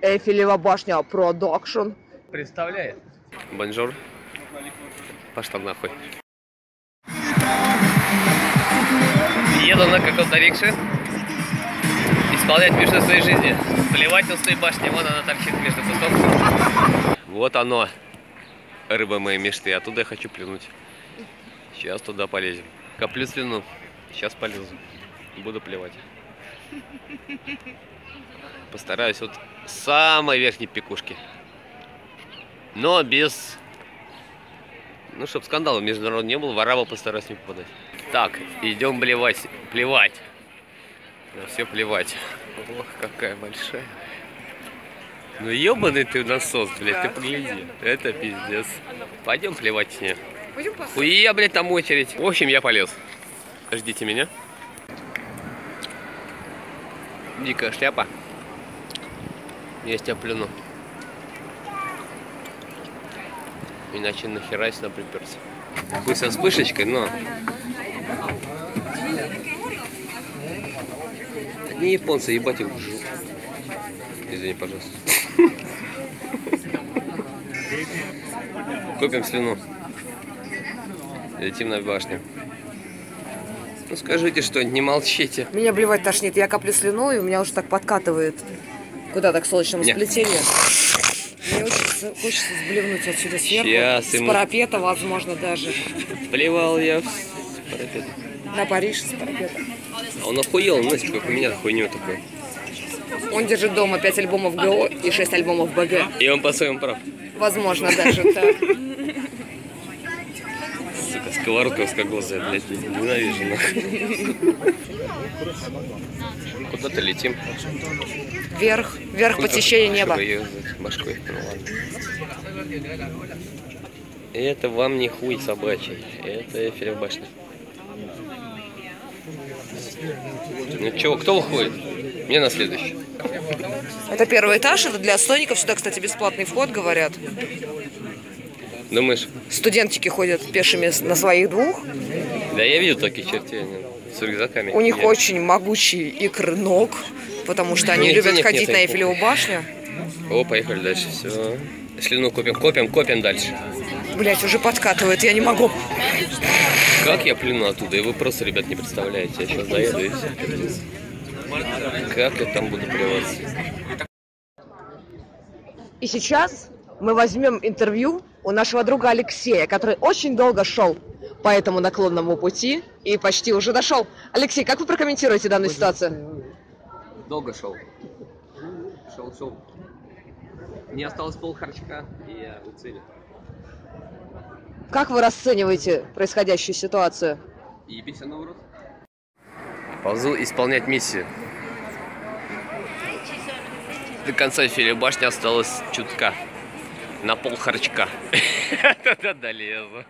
Эйфелева башня Продакшн. Представляет? Bonjour. Пошла нахуй. Еду на каком-то рикше. Исполнять мечту своей жизни. Плевать на свои башни. Вон она торчит между кустов. Вот оно. Рыба моей мечты. Оттуда я хочу плюнуть. Сейчас туда полезем. Коплю слюну. Сейчас полезу. Буду плевать. Постараюсь вот с самой верхней пекушки. Но без... Ну, чтобы скандала международного не было, в постараюсь не попадать. Так, идем плевать. Плевать. На все плевать. Ох, какая большая. Ну ебаный ты насос, блядь, ты погляди. Это пиздец. Пойдем плевать с ней. Хуя, блядь, там очередь. В общем, я полез. Ждите меня. Дикая шляпа. Тебя плюну. Иначе нахера сюда приперся. Пусть со вспышечкой, но... Не японцы, ебать их в. Извини, пожалуйста. Копим слюну. Летим на башню. Ну скажите что-нибудь, не молчите. Меня блевать тошнит. Я коплю слюну, и у меня уже так подкатывает. Куда так, к солнечному Не. сплетению. Мне очень хочется сблевнуть отсюда сверху. Щас с ему- парапета, возможно, даже. Плевал я в парапет. На Париж с парапета. А он охуел, ну, как у меня хуйню такой. Он держит дома 5 альбомов ГО и 6 альбомов БГ. И он по-своему прав. Возможно, даже так. Сука, сковородка узкоглазая, блядь, ненавижу нахуй. Куда-то летим. Вверх, вверх по течению неба. Башкой. Ну ладно. Это вам не хуй собачий. Это Эйфелева башня. Ну чего, кто выходит? Мне на следующий. Это первый этаж, это для отстойников. Сюда, кстати, бесплатный вход, говорят. Думаешь? Студентики ходят пешими на своих двух. Да я видел таких чертей, с рюкзаками. У них Я- очень могучий икр ног, потому что они Нет, любят денег ходить нет, на Эйфелеву башню. О, поехали дальше, все. Слюну копим, копим, копим дальше. Блять, уже подкатывает, я не могу. Как я плюну оттуда? И вы просто, ребят, не представляете. Я сейчас заеду и все. Как я там буду плеваться? И сейчас мы возьмем интервью у нашего друга Алексея, который очень долго шел по этому наклонному пути и почти уже дошел. Алексей, как вы прокомментируете данную ситуацию? Долго шел. Шел, шел. Мне осталось пол харчка, и я у цели. Как вы расцениваете происходящую ситуацию? Ебись она в рот. Ползу исполнять миссию. До конца эфира башни осталось чутка. На пол харчка. Тогда долезу.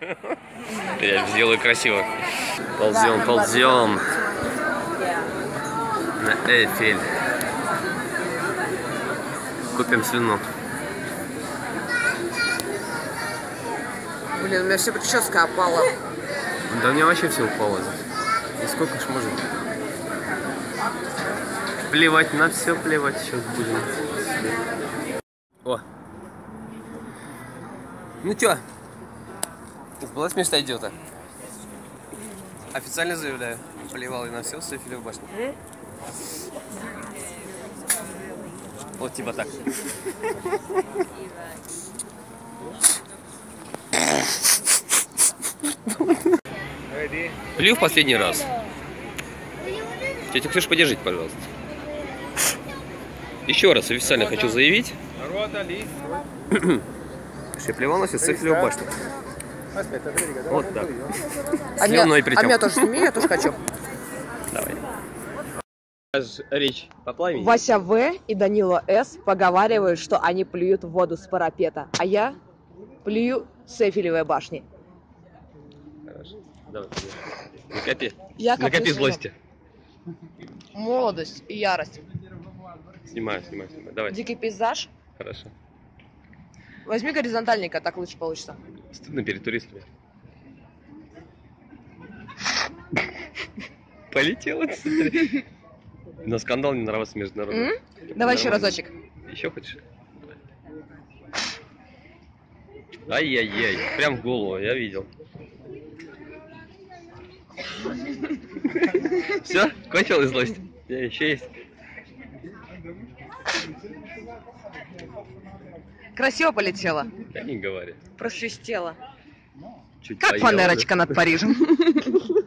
Я сделаю красиво. Ползем, ползем. На Эйфель. Купим слюну. Блин, у меня все прическа опала. Да у меня вообще все упало. И сколько ж можно? Плевать на все, плевать. Сейчас будем. О. Ну чё? Сбылась мечта идиота. Официально заявляю. Плевал и на все, сыфили в башню. Вот типа так. Плюю в последний раз. Тетя Ксюша, подержите, пожалуйста. Еще раз официально хочу заявить, все сыфили в башню. Вот так. А меня, Слюной а меня тоже сними, я тоже хочу. Давай. Речь по пламени. Вася В и Данила С поговаривают, что они плюют в воду с парапета, а я плюю с Эйфелевой башни. Хорошо. Давай. Накопи. Я Накопи злости. Молодость и ярость. Снимаю, снимаю, снимаю. Давай. Дикий пейзаж. Хорошо. Возьми горизонтальненько, так лучше получится. Стыдно перед туристами. Полетела, смотри. На скандал не нарваться международный. Давай еще разочек. Еще хочешь? Ай-яй-яй, прям в голову, я видел. Все, кончилась злость? Еще есть. Красиво полетела. Да не говори. Просвистела. Чуть Как поела, фанерочка над Парижем.